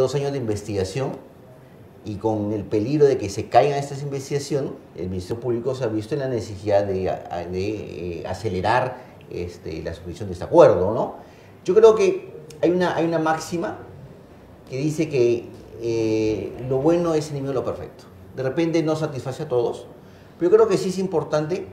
dos años de investigación y con el peligro de que se caigan estas investigaciones, el Ministerio Público se ha visto en la necesidad de, de eh, acelerar este, la suscripción de este acuerdo. ¿no? Yo creo que hay una, hay una máxima que dice que eh, lo bueno es enemigo de lo perfecto. De repente no satisface a todos, pero yo creo que sí es importante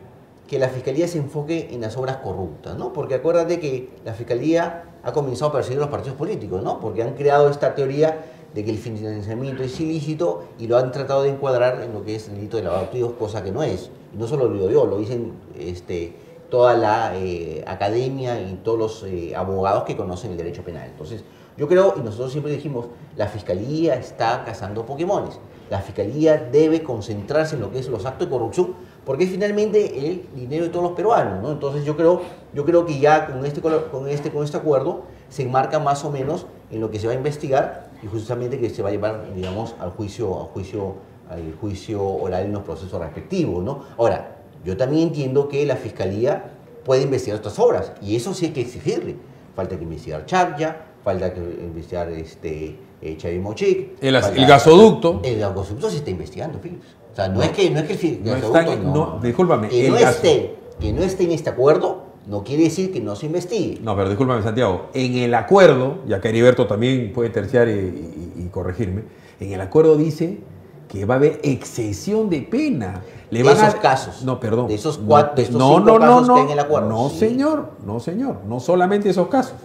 que la Fiscalía se enfoque en las obras corruptas, ¿no? Porque acuérdate que la Fiscalía ha comenzado a perseguir a los partidos políticos, ¿no? Porque han creado esta teoría de que el financiamiento es ilícito y lo han tratado de encuadrar en lo que es el delito de lavado de activos, cosa que no es. Y no solo lo digo yo, lo dicen este, toda la eh, academia y todos los eh, abogados que conocen el derecho penal. Entonces, yo creo, y nosotros siempre dijimos, la Fiscalía está cazando Pokémones. La Fiscalía debe concentrarse en lo que es los actos de corrupción, porque es finalmente el dinero de todos los peruanos. ¿no? Entonces yo creo, yo creo que ya con este, con, este, con este acuerdo se enmarca más o menos en lo que se va a investigar y justamente que se va a llevar, digamos, al juicio, al juicio, al juicio oral en los procesos respectivos. ¿no? Ahora, yo también entiendo que la Fiscalía puede investigar estas obras y eso sí hay que exigirle. Falta que investigar Chakya, falta que investigar este, eh, Chavimochic. El, el, gasoducto. El gasoducto se está investigando, Philips. O sea, no, es que, no es que el no gasoducto, está, no, discúlpame. Que, no esté, que no esté en este acuerdo no quiere decir que no se investigue. No, pero discúlpame, Santiago. En el acuerdo, ya que Heriberto también puede terciar y, y, y, corregirme, en el acuerdo dice que va a haber excesión de pena. Le de esos casos. No, perdón. De esos cuatro, de estos no, cinco no, casos no, que en el acuerdo. No, Sí. señor, no, señor. No solamente esos casos.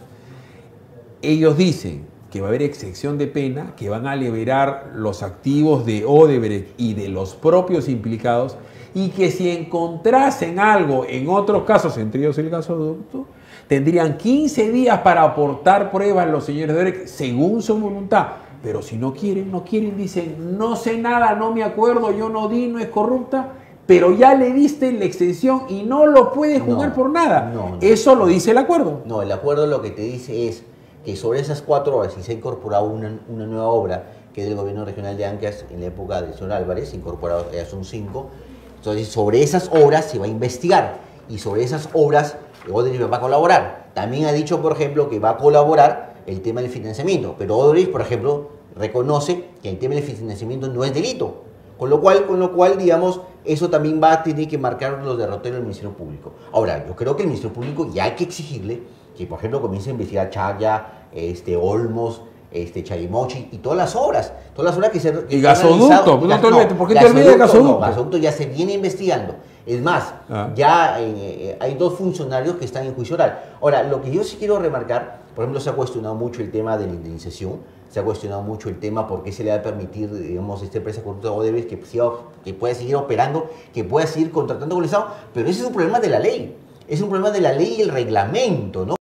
Ellos dicen que va a haber excepción de pena, que van a liberar los activos de Odebrecht y de los propios implicados, y que si encontrasen algo en otros casos, entre ellos el gasoducto, tendrían 15 días para aportar pruebas los señores de Odebrecht según su voluntad. Pero si no quieren, no quieren, dicen, no sé nada, no me acuerdo, yo no di, no es corrupta, pero ya le diste la extensión y no lo puedes jugar No, por nada. no, no. Eso lo dice el acuerdo. No, el acuerdo lo que te dice es que sobre esas cuatro horas, si se ha incorporado una, una nueva obra, que es del gobierno regional de Ancas en la época del señor Álvarez, incorporado, ya son cinco, entonces sobre esas obras se va a investigar y sobre esas obras Odebrecht va a colaborar. También ha dicho, por ejemplo, que va a colaborar el tema del financiamiento, pero Odebrecht, por ejemplo, reconoce que el tema del financiamiento no es delito. Con lo cual, con lo cual, digamos, eso también va a tener que marcar los derroteros del Ministerio Público. Ahora, yo creo que el Ministerio Público ya hay que exigirle que, por ejemplo, comience a investigar Chaya, este, Olmos, este, Chavimochi y todas las obras. Todas las obras que se que Y gasoducto, realizado. no te olvides, ¿por qué te gasoducto olvidas de gasoducto? No, gasoducto ya se viene investigando. Es más, Ah. ya eh, eh, hay dos funcionarios que están en juicio oral. Ahora, lo que yo sí quiero remarcar, por ejemplo, se ha cuestionado mucho el tema de la indemnización, se ha cuestionado mucho el tema por qué se le va a permitir, digamos, esta empresa corrupta Odebrecht que, siga- que pueda seguir operando, que pueda seguir contratando con el Estado, pero ese es un problema de la ley, es un problema de la ley y el reglamento, ¿no?